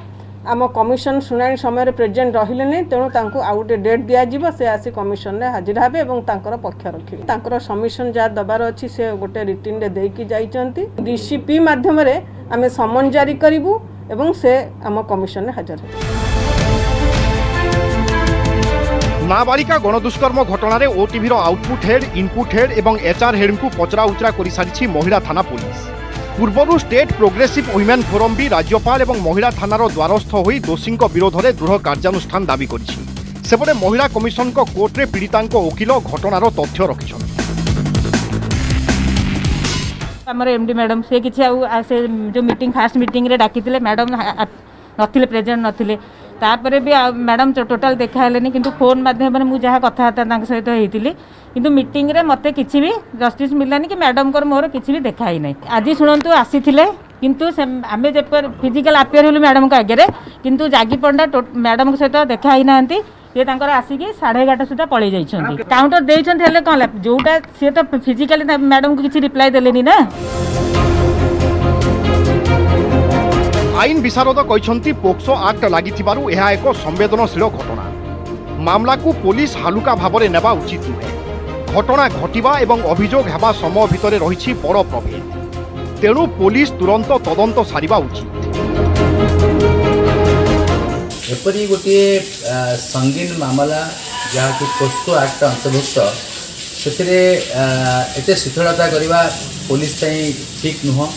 ଆମ କମିଶନ ଶୁଣାଣି ସମୟରେ ପ୍ରେଜେଣ୍ଟ ରହିଲେନି ତେଣୁ ତାଙ୍କୁ ଆଉ ଗୋଟେ ଡେଟ୍ ଦିଆଯିବ ସେ ଆସି କମିଶନରେ ହାଜିର ହେବେ ଏବଂ ତାଙ୍କର ପକ୍ଷ ରଖିବେ ତାଙ୍କର ସମିଶନ ଯାହା ଦେବାର ଅଛି ସେ ଗୋଟେ ରିଟିନ୍ରେ ଦେଇକି ଯାଇଛନ୍ତି ଡିସିପି ମାଧ୍ୟମରେ ଆମେ ସମନ ଜାରି କରିବୁ ଏବଂ ସେ ଆମ କମିଶନରେ ହାଜର ହେବେ
নাবালিকা গণদুষ্কর্ম ঘটনার ওটিভির আউটপুট হেড ইনপুট হেড এবং এচআর হেডঙ্কু পচরা উচরা করে সারিছে মহিলা থানা পুলিশ ପୂର୍ବରୁ ଷ୍ଟେଟ୍ ପ୍ରୋଗ୍ରେସିଭ୍ ୱିମେନ୍ ଫୋରମ୍ ବି ରାଜ୍ୟପାଳ ଏବଂ ମହିଳା ଥାନାର ଦ୍ୱାରସ୍ଥ ହୋଇ ଦୋଷୀଙ୍କ ବିରୋଧରେ ଦୃଢ଼ କାର୍ଯ୍ୟାନୁଷ୍ଠାନ ଦାବି କରିଛି ସେପଟେ ମହିଳା କମିଶନଙ୍କ କୋର୍ଟରେ ପୀଡ଼ିତାଙ୍କ ଓକିଲ ଘଟଣାର ତଥ୍ୟ ରଖିଛନ୍ତି
ଆମର ଏମ୍ଡି ମ୍ୟାଡ଼ମ୍ ସେ କିଛି ଆଉ ସେ ଯେଉଁ ମିଟିଂ ଫାର୍ଷ୍ଟ ମିଟିଂରେ ଡାକିଥିଲେ ମ୍ୟାଡ଼ମ୍ ନଥିଲେ ପ୍ରେଜେଣ୍ଟ ନଥିଲେ ତାପରେ ବି ମ୍ୟାଡ଼ାମ୍ ଟୋଟାଲ୍ ଦେଖା ହେଲେନି କିନ୍ତୁ ଫୋନ୍ ମାଧ୍ୟମରେ ମୁଁ ଯାହା କଥାବାର୍ତ୍ତା ତାଙ୍କ ସହିତ ହେଇଥିଲି କିନ୍ତୁ ମିଟିଂରେ ମୋତେ କିଛି ବି ଜଷ୍ଟିସ୍ ମିଳିଲାନି କି ମ୍ୟାଡ଼ାମ୍ଙ୍କର ମୋର କିଛି ବି ଦେଖା ହେଇନାହିଁ ଆଜି ଶୁଣନ୍ତୁ ଆସିଥିଲେ କିନ୍ତୁ ସେ ଆମେ ଯେପରି ଫିଜିକାଲ୍ ଆପିୟର ହେଲୁ ମ୍ୟାଡ଼ାମ୍ଙ୍କ ଆଗରେ କିନ୍ତୁ ଜାଗି ପଣ୍ଡା ମ୍ୟାଡ଼ାମ୍ଙ୍କ ସହିତ ଦେଖା ହେଇନାହାନ୍ତି ସିଏ ତାଙ୍କର ଆସିକି ସାଢ଼େ ଏଗାରଟା ସୁଦ୍ଧା ପଳେଇ ଯାଇଛନ୍ତି କାଉଣ୍ଟର ଦେଇଛନ୍ତି ହେଲେ କ'ଣ ହେଲା ଯେଉଁଟା ସିଏ ତ ଫିଜିକାଲି ମ୍ୟାଡ଼ାମ୍ଙ୍କୁ କିଛି ରିପ୍ଲାଏ ଦେଲେନି ନା
ଆଇନ ବିଶାରଦ କହିଛନ୍ତି ପୋକ୍ସୋ ଆକ୍ଟ ଲାଗିଥିବାରୁ ଏହା ଏକ ସମ୍ବେଦନଶୀଳ ଘଟଣା ମାମଲାକୁ ପୋଲିସ ହାଲୁକା ଭାବରେ ନେବା ଉଚିତ ନୁହେଁ ଘଟଣା ଘଟିବା ଏବଂ ଅଭିଯୋଗ ହେବା ସମୟ ଭିତରେ ରହିଛି ବଡ଼ ପ୍ରଭେଦ ତେଣୁ ପୋଲିସ ତୁରନ୍ତ ତଦନ୍ତ ସାରିବା ଉଚିତ
ଏପରି ଗୋଟିଏ ସଙ୍ଗୀନ ମାମଲା ଯାହାକି ପୋକ୍ସୋ ଆକ୍ଟ ଅନ୍ତର୍ଭୁକ୍ତ ସେଥିରେ ଏତେ ଶିଥିଳତା କରିବା ପୋଲିସ ପାଇଁ ଠିକ୍ ନୁହଁ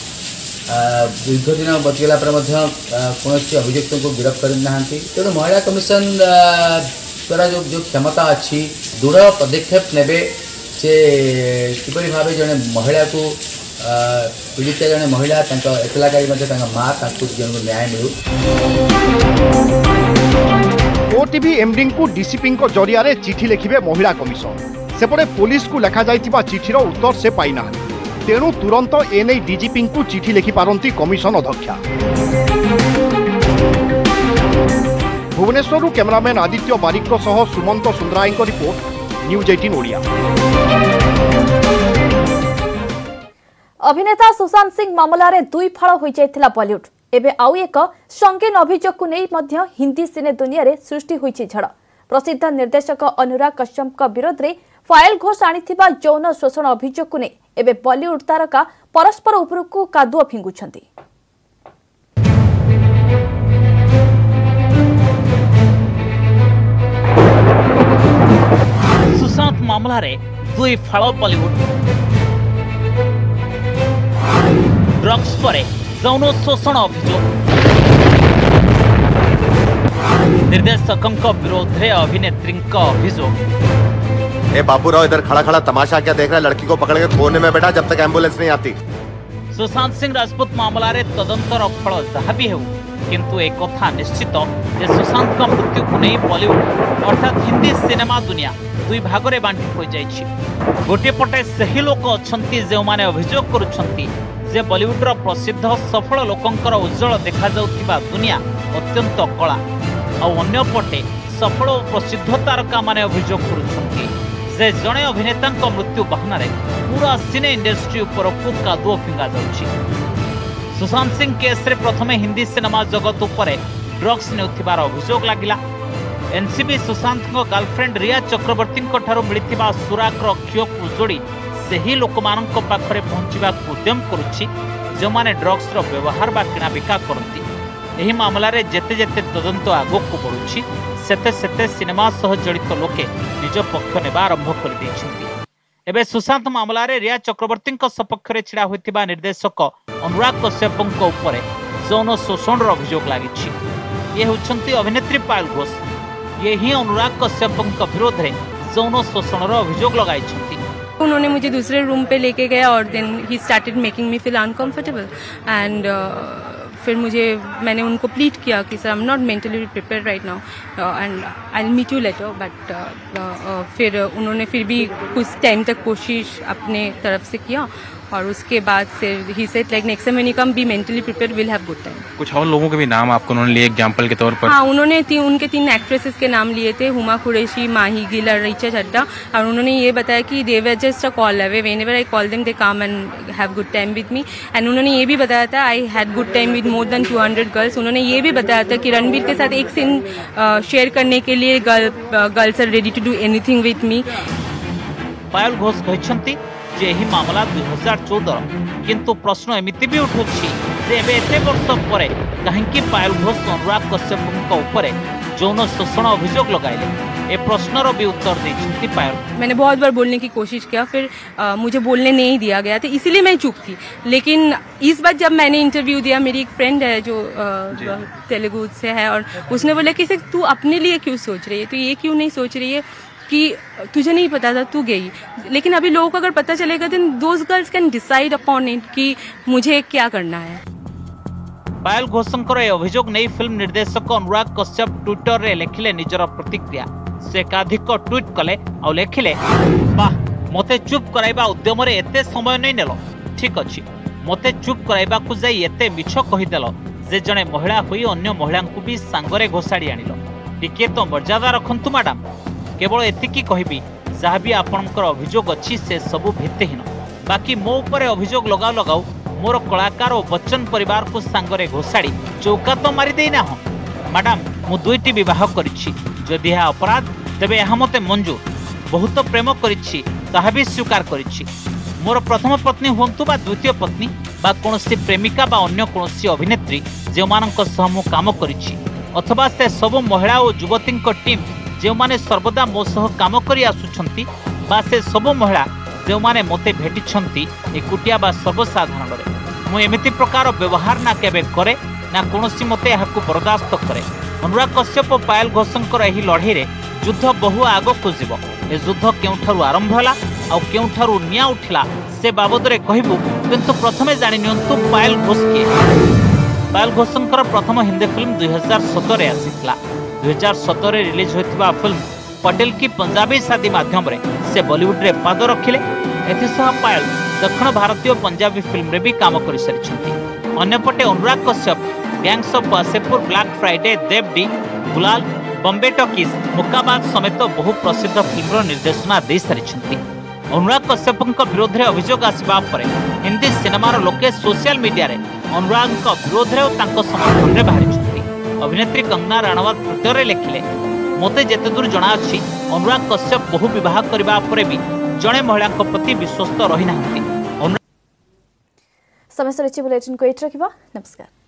ଦୀର୍ଘ ଦିନ ବଚିଗଲା ପରେ ମଧ୍ୟ କୌଣସି ଅଭିଯୁକ୍ତଙ୍କୁ ଗିରଫ କରିନାହାନ୍ତି ତେଣୁ ମହିଳା କମିଶନ ଦ୍ୱାରା ଯେଉଁ ଯେଉଁ କ୍ଷମତା ଅଛି ଦୃଢ଼ ପଦକ୍ଷେପ ନେବେ ଯେ କିପରି ଭାବେ ଜଣେ ମହିଳାକୁ ପୀଡ଼ିତା ଜଣେ ମହିଳା ତାଙ୍କ ଏକଲାକାରୀ ମଧ୍ୟ ତାଙ୍କ ମା ତାଙ୍କୁ ଜଣଙ୍କୁ ନ୍ୟାୟ ମିଳୁ
ଓଟିଭି ଏମ୍ଡିଙ୍କୁ ଡିସିପିଙ୍କ ଜରିଆରେ ଚିଠି ଲେଖିବେ ମହିଳା କମିଶନ ସେପଟେ ପୋଲିସକୁ ଲେଖାଯାଇଥିବା ଚିଠିର ଉତ୍ତର ସେ ପାଇନାହାନ୍ତି ତେଣୁ ତୁରନ୍ତ ଏନେଇ ଡିଜିପିଙ୍କୁ ଚିଠି ଲେଖିପାରନ୍ତି କମିଶନ ଅଧ୍ୟକ୍ଷା ଭୁବନେଶ୍ୱରରୁ କ୍ୟାମେରାମ୍ୟାନ୍ ଆଦିତ୍ୟ ବାରିକଙ୍କ ସହ ସୁମନ୍ତ ସୁନ୍ଦରାୟଙ୍କ ରିପୋର୍ଟ ନ୍ୟୁଜ୍ ଏଇଟିନ୍ ଓଡ଼ିଆ
ଅଭିନେତା ସୁଶାନ୍ତ ସିଂ ମାମଲାରେ ଦୁଇ ଫାଳ ହୋଇଯାଇଥିଲା ବଲିଉଡ୍ ଏବେ ଆଉ ଏକ ସଙ୍ଗୀନ ଅଭିଯୋଗକୁ ନେଇ ମଧ୍ୟ ହିନ୍ଦୀ ସିନେ ଦୁନିଆରେ ସୃଷ୍ଟି ହୋଇଛି ଝଡ଼ ପ୍ରସିଦ୍ଧ ନିର୍ଦ୍ଦେଶକ ଅନୁରାଗ କଶ୍ୟପଙ୍କ ବିରୋଧରେ ଫାଏଲ ଘୋଷ ଆଣିଥିବା ଯୌନ ଶୋଷଣ ଅଭିଯୋଗକୁ ନେଇ ଏବେ ବଲିଉଡ ତାରକା ପରସ୍ପର ଉପରକୁ କାଦୁଅ ଫିଙ୍ଗୁଛନ୍ତି
ସୁଶାନ୍ତ ମାମଲାରେ ଦୁଇ ଫାଳ ବଲିଉଡ ଡ୍ରଗ୍ସ ପରେ ଯୌନ ଶୋଷଣ ଅଭିଯୋଗ ନିର୍ଦ୍ଦେଶକଙ୍କ ବିରୋଧରେ ଅଭିନେତ୍ରୀଙ୍କ ଅଭିଯୋଗ
ए बाबू राव इधर खड़ा खड़ा तमाशा क्या देख रहा है लड़की को पकड़ के कोने में बैठा जब तक एम्बुलेंस नहीं आती
সুশান্ত সিং রাজপুত মামলার তদন্তর ফল যা বি হেউ কিন্তু একথা নিশ্চিত যে সুশান্ত মৃত্যুকে নেই বলিউড অর্থাৎ হিন্দি সিনেমা দুনিয়া দুই ভাগরে বাঁটি হয়ে যাই গোটিয়ে পটে সেই লোক অনেক যে অভিযোগ করছেন যে বলিউডর প্রসিদ্ধ সফল লোকঙ্কর উজ্জ্বল দেখা যাওয়া দুনিয়া অত্যন্ত কলা আন্যপটে সফল ও প্রসিদ্ধ তারকা মানে অভিযোগ করছেন ଯେ ଜଣେ ଅଭିନେତାଙ୍କ ମୃତ୍ୟୁ ବାହାନାରେ ପୁରା ସିନେ ଇଣ୍ଡଷ୍ଟ୍ରି ଉପରକୁ କାଦୁଅ ଫିଙ୍ଗାଯାଉଛି ସୁଶାନ୍ତ ସିଂ କେସ୍ରେ ପ୍ରଥମେ ହିନ୍ଦୀ ସିନେମା ଜଗତ ଉପରେ ଡ୍ରଗ୍ସ ନେଉଥିବାର ଅଭିଯୋଗ ଲାଗିଲା ଏନ୍ସିବି ସୁଶାନ୍ତଙ୍କ ଗାର୍ଲଫ୍ରେଣ୍ଡ ରିୟା ଚକ୍ରବର୍ତ୍ତୀଙ୍କଠାରୁ ମିଳିଥିବା ସୁରାକର କ୍ଷୀୟକୁ ଯୋଡ଼ି ସେହି ଲୋକମାନଙ୍କ ପାଖରେ ପହଞ୍ଚିବାକୁ ଉଦ୍ୟମ କରୁଛି ଯେଉଁମାନେ ଡ୍ରଗ୍ସର ବ୍ୟବହାର ବା କିଣାବିକା କରନ୍ତି ଏହି ମାମଲାରେ ଯେତେ ଯେତେ ତଦନ୍ତ ଆଗକୁ ବଢ଼ୁଛି ସେତେ ସେତେ ସିନେମା ସହ ଜଡ଼ିତ ଲୋକେ ନିଜ ପକ୍ଷ ନେବା ଆରମ୍ଭ କରିଦେଇଛନ୍ତି ଏବେ ସୁଶାନ୍ତ ମାମଲାରେ ରିୟା ଚକ୍ରବର୍ତ୍ତୀଙ୍କ ସପକ୍ଷରେ ଛିଡ଼ା ହୋଇଥିବା ନିର୍ଦ୍ଦେଶକ ଅନୁରାଗ କଶ୍ୟପଙ୍କ ଉପରେ ଯୌନ ଶୋଷଣର ଅଭିଯୋଗ ଲାଗିଛି ଇଏ ହେଉଛନ୍ତି ଅଭିନେତ୍ରୀ ପାୟଲ ଘୋଷ ଇଏ ହିଁ ଅନୁରାଗ କଶ୍ୟପଙ୍କ ବିରୋଧରେ ଯୌନ ଶୋଷଣର ଅଭିଯୋଗ ଲଗାଇଛନ୍ତି
उन्होंने मुझे दूसरे रूम पे लेके गया और then he started making me feel uncomfortable and फिर मुझे मैंने उनको प्लीट किया कि sir I am not mentally prepare right now and I meet you later but फिर उन्होंने फिर भी कुछ टाइम तक कोशिश अपने तरफ से किया और उसके बाद से ही set like next time come be mentally prepare will have good time
कुछ और लोगों के भी नाम आपको उन्होंने लिए एग्जांपल के तौर पर
हाँ उन्होंने ती, उनके तीन एक्ट्रेसेस के नाम लिए थे हुमा कुरेशी माही गिल और रिचा चड्डा और उन्होंने ये बताया कि they were just a call away whenever I call them they come and have good time with me and उन्होंने ये भी बताया था I had good time with more than two girls उन्होंने ये भी बताया था कि रणबीर के साथ एक सीन शेयर करने के लिए girls are ready to do anything with me
Payal Ghosh कहते যে ଏହି ମାମଲା ଦୁଇ ହଜାର ଚଉଦର କିନ୍ତୁ ପ୍ରଶ୍ନ ଏମିତି ବି ଉଠୁଛି ଯେ ଏବେ ଏତେ ବର୍ଷ ପରେ କାହିଁକି ପାୟଲ ଘୋଷ ଅନୁରାଗ କଶ୍ୟପଙ୍କ ଉପରେ ये प्रश्न भी उत्तर दी पायल
मैंने बहुत बार बोलने की कोशिश किया फिर आ, मुझे बोलने नहीं दिया गया था इसीलिए मैं चुप थी लेकिन इस बार जब मैंने इंटरव्यू दिया मेरी एक फ्रेंड है जो तेलुगु से है और उसने बोला कि सर तू अपने लिए क्यों सोच रही है तो ये क्यों नहीं सोच रही है कि तुझे नहीं पता था तू गई लेकिन अभी लोगों को अगर पता चलेगा then those girls can decide upon it कि मुझे क्या करना है
पायल घोषंकर ए अभिजोग नई फिल्म निर्देशक अनुराग कश्यप ट्विटर रे लेखिले निजर प्रतिक्रिया से एकाधिक ट्वीट कले आ लेखिले बा मते चुप कराइबा उद्यम रे एते समय नै नेलो ठीक अछि मते चुप कराइबा कु जाई एते मिछो कहि देलो जे जणे महिला होई अन्य महिलांकु भी सांगरे घोसाडी आनिलो टिके तो मर्यादा रखंतु मैडम কেবল এতিকি কহিবি যা বি আপনার অভিযোগ অছি সে সবু ভিত্তিহীন বাকি মো উপরে অভিযোগ লগাও লগাও মোর কলাকার ও বচ্চন পরিবারকু সাঙ্গরে ঘোষাড়ি চৌকা তো মারিদেই না ম্যাডাম মু দুইটি বিবাহ করেছি যদি এ অপরাধ তবে এ মতে মঞ্জুর বহুত প্রেম করেছি তাহা বি স্বীকার করেছি মোর প্রথম পত্নী হুঁতু বা দ্বিতীয় পত্নী বা কোণী প্রেমিকা বা অন্য কোণী অভিনেত্রী যে কাম করেছি অথবা সে সবু মহিলা ও যুবতীঙ্ টিম ଯେଉଁମାନେ ସର୍ବଦା ମୋ ସହ କାମ କରି ଆସୁଛନ୍ତି ବା ସେ ସବୁ ମହିଳା ଯେଉଁମାନେ ମୋତେ ଭେଟିଛନ୍ତି ଏକୁଟିଆ ବା ସର୍ବସାଧାରଣରେ ମୁଁ ଏମିତି ପ୍ରକାର ବ୍ୟବହାର ନା କେବେ କରେ ନା କୌଣସି ମୋତେ ଏହାକୁ ବରଦାସ୍ତ କରେ ଅନୁରାଗ କଶ୍ୟପ ପାୟଲ ଘୋଷଙ୍କର ଏହି ଲଢ଼େଇରେ ଯୁଦ୍ଧ ବହୁ ଆଗକୁ ଯିବ ଏ ଯୁଦ୍ଧ କେଉଁଠାରୁ ଆରମ୍ଭ ହେଲା ଆଉ କେଉଁଠାରୁ ନିଆଁ ଉଠିଲା ସେ ବାବଦରେ କହିବୁ କିନ୍ତୁ ପ୍ରଥମେ ଜାଣି ନିଅନ୍ତୁ ପାୟଲ ଘୋଷ କିଏ ପାୟଲ ଘୋଷଙ୍କର ପ୍ରଥମ ହିନ୍ଦୀ ଫିଲ୍ମ ଦୁଇ ହଜାର ସତରରେ ଆସିଥିଲା ଦୁଇହଜାର ସତରରେ ରିଲିଜ୍ ହୋଇଥିବା ଫିଲ୍ମ ପଟେଲ କି ପଞ୍ଜାବୀ ସାଦୀ ମାଧ୍ୟମରେ ସେ ବଲିଉଡରେ ପାଦ ରଖିଲେ ଏଥିସହ ପାୟଲ ଦକ୍ଷିଣ ଭାରତୀୟ ପଞ୍ଜାବୀ ଫିଲ୍ମରେ ବି କାମ କରିସାରିଛନ୍ତି ଅନ୍ୟପଟେ Anurag Kashyap gangs of Wasseypur black Friday Dev D Gulaal Bombay talkies Mukkabaaz ସମେତ ବହୁ ପ୍ରସିଦ୍ଧ ଫିଲ୍ମର ନିର୍ଦ୍ଦେଶନା ଦେଇସାରିଛନ୍ତି ଅନୁରାଗ କଶ୍ୟପଙ୍କ ବିରୋଧରେ ଅଭିଯୋଗ ଆସିବା ପରେ ହିନ୍ଦୀ ସିନେମାର ଲୋକେ ସୋସିଆଲ ମିଡିଆରେ ଅନୁରାଗଙ୍କ ବିରୋଧରେ ଓ ତାଙ୍କ ସମର୍ଥନରେ ବାହାରିଛନ୍ତି ଅଭିନେତ୍ରୀ କଙ୍ଗନା ରାଣାୱତ ଟ୍ୱିଟରରେ ଲେଖିଲେ ମୋତେ ଯେତେଦୂର ଜଣାଅଛି ଅନୁରାଗ କଶ୍ୟପ ବହୁ ବିବାହ କରିବା ପରେ ବି ଜଣେ ମହିଳାଙ୍କ ପ୍ରତି ବିଶ୍ୱସ୍ତ ରହିନାହାନ୍ତି
ସମୟ ସରିଛି ବୁଲେଟିନ୍କୁ ଏଇଠି ରଖିବା ନମସ୍କାର